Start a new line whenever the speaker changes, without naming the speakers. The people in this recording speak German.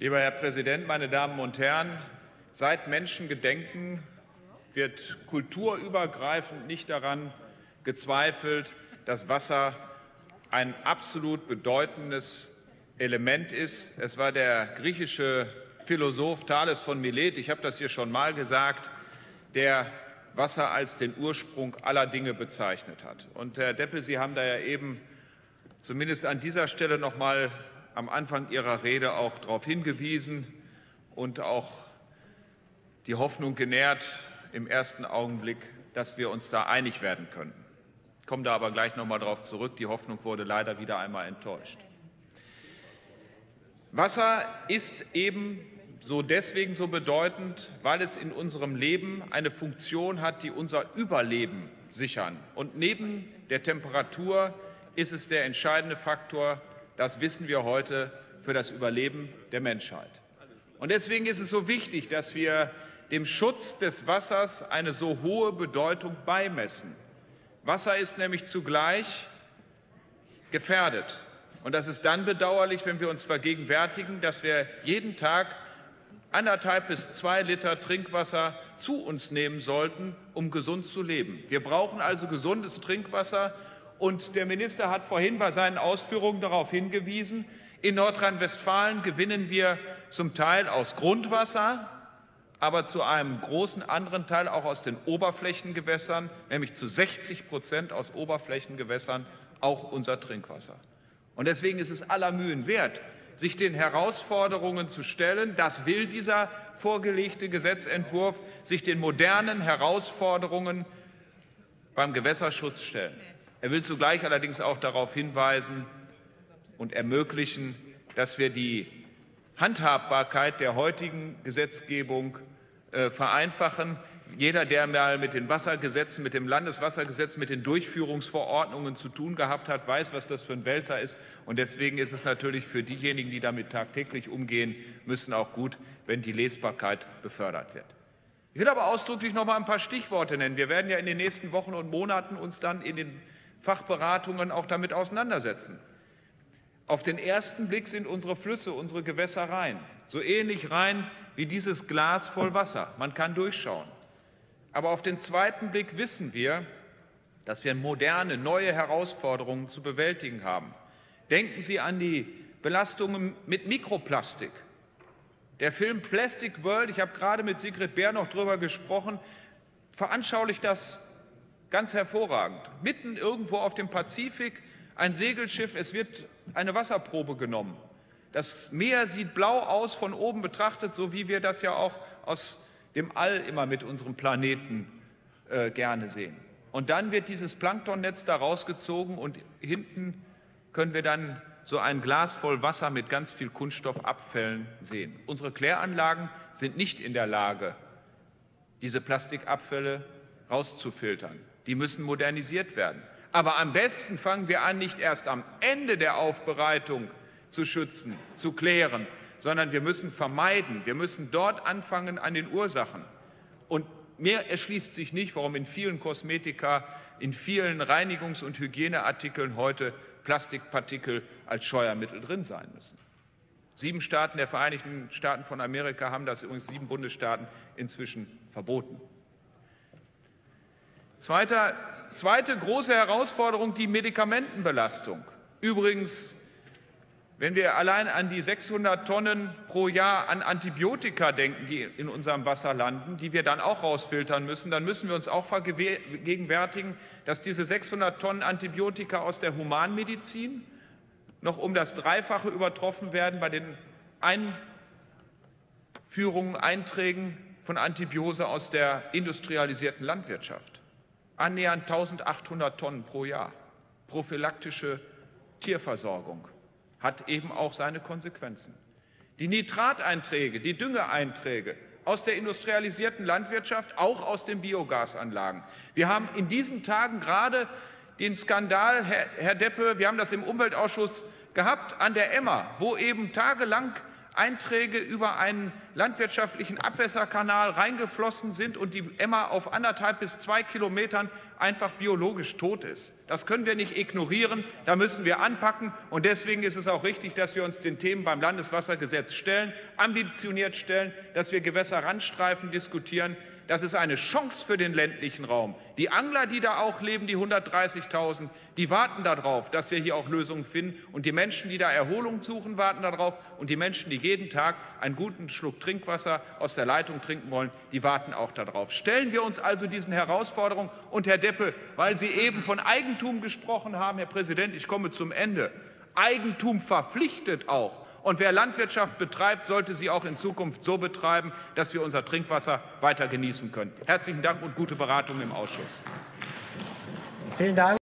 Lieber Herr Präsident, meine Damen und Herren! Seit Menschengedenken wird kulturübergreifend nicht daran gezweifelt, dass Wasser ein absolut bedeutendes Element ist. Es war der griechische Philosoph Thales von Milet, ich habe das hier schon mal gesagt, der Wasser als den Ursprung aller Dinge bezeichnet hat. Und Herr Deppe, Sie haben da ja eben zumindest an dieser Stelle noch mal am Anfang Ihrer Rede auch darauf hingewiesen und auch die Hoffnung genährt im ersten Augenblick, dass wir uns da einig werden können. Ich komme da aber gleich noch mal darauf zurück. Die Hoffnung wurde leider wieder einmal enttäuscht. Wasser ist eben so deswegen so bedeutend, weil es in unserem Leben eine Funktion hat, die unser Überleben sichern. Und neben der Temperatur ist es der entscheidende Faktor, das wissen wir heute, für das Überleben der Menschheit. Und deswegen ist es so wichtig, dass wir dem Schutz des Wassers eine so hohe Bedeutung beimessen. Wasser ist nämlich zugleich gefährdet. Und das ist dann bedauerlich, wenn wir uns vergegenwärtigen, dass wir jeden Tag anderthalb bis zwei Liter Trinkwasser zu uns nehmen sollten, um gesund zu leben. Wir brauchen also gesundes Trinkwasser. Und der Minister hat vorhin bei seinen Ausführungen darauf hingewiesen, in Nordrhein-Westfalen gewinnen wir zum Teil aus Grundwasser, aber zu einem großen anderen Teil auch aus den Oberflächengewässern, nämlich zu 60 Prozent aus Oberflächengewässern, auch unser Trinkwasser. Und deswegen ist es aller Mühen wert, sich den Herausforderungen zu stellen. Das will dieser vorgelegte Gesetzentwurf, sich den modernen Herausforderungen beim Gewässerschutz stellen. Er will zugleich allerdings auch darauf hinweisen und ermöglichen, dass wir die Handhabbarkeit der heutigen Gesetzgebung äh, vereinfachen. Jeder, der mal mit den Wassergesetzen, mit dem Landeswassergesetz, mit den Durchführungsverordnungen zu tun gehabt hat, weiß, was das für ein Wälzer ist. Und deswegen ist es natürlich für diejenigen, die damit tagtäglich umgehen müssen, auch gut, wenn die Lesbarkeit befördert wird. Ich will aber ausdrücklich noch mal ein paar Stichworte nennen. Wir werden ja in den nächsten Wochen und Monaten uns dann in den Fachberatungen auch damit auseinandersetzen. Auf den ersten Blick sind unsere Flüsse, unsere Gewässer rein, so ähnlich rein wie dieses Glas voll Wasser. Man kann durchschauen. Aber auf den zweiten Blick wissen wir, dass wir moderne, neue Herausforderungen zu bewältigen haben. Denken Sie an die Belastungen mit Mikroplastik. Der Film Plastic World, ich habe gerade mit Sigrid Bär noch darüber gesprochen, veranschaulicht das ganz hervorragend. Mitten irgendwo auf dem Pazifik ein Segelschiff, es wird eine Wasserprobe genommen. Das Meer sieht blau aus von oben betrachtet, so wie wir das ja auch aus dem All immer mit unserem Planeten äh, gerne sehen. Und dann wird dieses Planktonnetz da rausgezogen und hinten können wir dann so ein Glas voll Wasser mit ganz viel Kunststoffabfällen sehen. Unsere Kläranlagen sind nicht in der Lage, diese Plastikabfälle rauszufiltern. Die müssen modernisiert werden. Aber am besten fangen wir an, nicht erst am Ende der Aufbereitung zu schützen, zu klären, sondern wir müssen vermeiden. Wir müssen dort anfangen an den Ursachen. Und mir erschließt sich nicht, warum in vielen Kosmetika, in vielen Reinigungs- und Hygieneartikeln heute Plastikpartikel als Scheuermittel drin sein müssen. Sieben Staaten der Vereinigten Staaten von Amerika haben das, übrigens sieben Bundesstaaten, inzwischen verboten. Zweiter, zweite große Herausforderung, die Medikamentenbelastung. Übrigens wenn wir allein an die 600 Tonnen pro Jahr an Antibiotika denken, die in unserem Wasser landen, die wir dann auch rausfiltern müssen, dann müssen wir uns auch vergegenwärtigen, dass diese 600 Tonnen Antibiotika aus der Humanmedizin noch um das Dreifache übertroffen werden bei den Einführungen, Einträgen von Antibiose aus der industrialisierten Landwirtschaft. Annähernd 1800 Tonnen pro Jahr. Prophylaktische Tierversorgung hat eben auch seine Konsequenzen. Die Nitrateinträge, die Düngeeinträge aus der industrialisierten Landwirtschaft, auch aus den Biogasanlagen. Wir haben in diesen Tagen gerade den Skandal, Herr, Herr Deppe, wir haben das im Umweltausschuss gehabt, an der Emma, wo eben tagelang Einträge über einen landwirtschaftlichen Abwässerkanal reingeflossen sind und die Emma auf anderthalb bis zwei Kilometern einfach biologisch tot ist. Das können wir nicht ignorieren, da müssen wir anpacken. Und deswegen ist es auch richtig, dass wir uns den Themen beim Landeswassergesetz stellen, ambitioniert stellen, dass wir Gewässerrandstreifen diskutieren, das ist eine Chance für den ländlichen Raum. Die Angler, die da auch leben, die 130.000, die warten darauf, dass wir hier auch Lösungen finden. Und die Menschen, die da Erholung suchen, warten darauf. Und die Menschen, die jeden Tag einen guten Schluck Trinkwasser aus der Leitung trinken wollen, die warten auch darauf. Stellen wir uns also diesen Herausforderungen. Und Herr Deppe, weil Sie eben von Eigentum gesprochen haben, Herr Präsident, ich komme zum Ende. Eigentum verpflichtet auch. Und wer Landwirtschaft betreibt, sollte sie auch in Zukunft so betreiben, dass wir unser Trinkwasser weiter genießen können. Herzlichen Dank und gute Beratung im Ausschuss.
Vielen Dank.